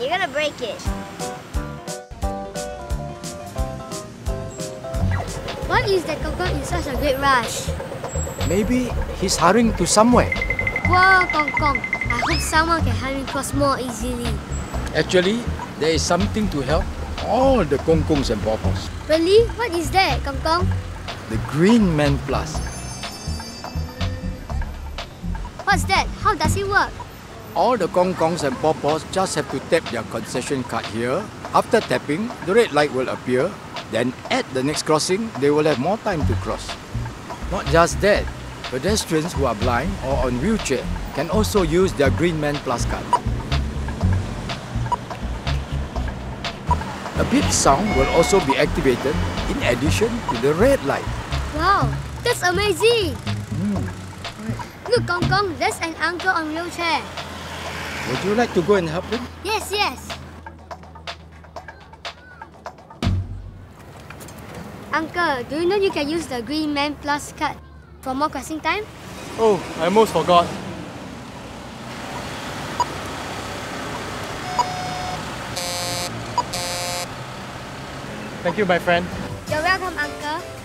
you're gonna break it. Why is that Kong Kong in such a great rush? Maybe he's hurrying to somewhere. Poor Kong Kong. I hope someone can help him cross more easily. Actually, there is something to help all the Kong Kongs and Pawpaws. Really? What is that, Kong Kong? The Green Man Plus. What's that? How does it work? All the Kong Kongs and Pawpaws just have to tap their concession card here. After tapping, the red light will appear. Then at the next crossing, they will have more time to cross. Not just that, pedestrians who are blind or on wheelchair can also use their Green Man Plus card. A beep sound will also be activated in addition to the red light. Wow, that's amazing! Hmm. Look, Kong Kong, there's an uncle on wheelchair. Would you like to go and help them? Yes, yes. Uncle, do you know you can use the Green Man Plus card for more crossing time? Oh, I almost forgot. Thank you, my friend. You're welcome, Uncle.